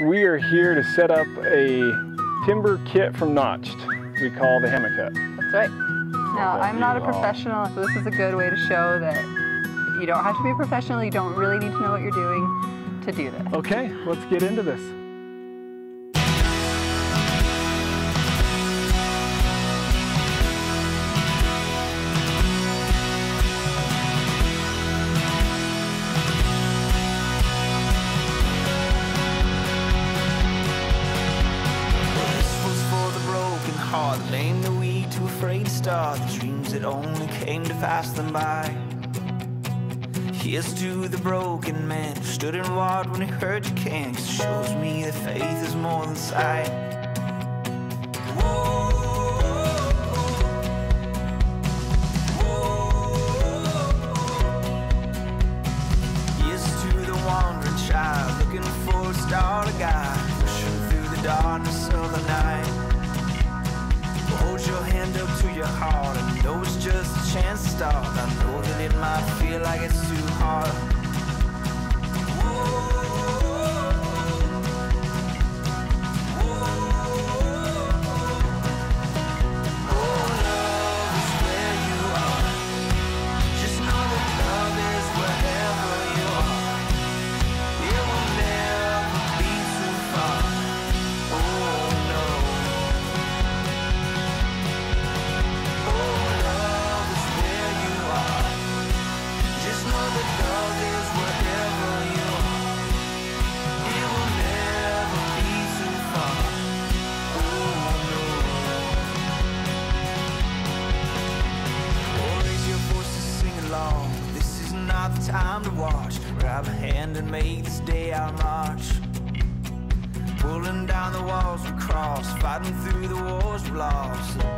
We are here to set up a timber kit from Notched. We call the hammock hut. That's right. Now, I'm not a professional, so this is a good way to show that you don't have to be a professional. You don't really need to know what you're doing to do this. Okay, let's get into this. Heart, the lame, the weak, too afraid to start. The dreams that only came to pass them by. Here's to the broken man who stood and watched when he heard you can. 'Cause it shows me that faith is more than sight. Here's to the wandering child looking for a star to guide, pushing through the darkness of the night. Hold your hand up to your heart and know it's just a chance start. I know that it might feel like it's too hard. The time to watch. Grab a hand and make this day our march. Pulling down the walls we cross, fighting through the wars we lost.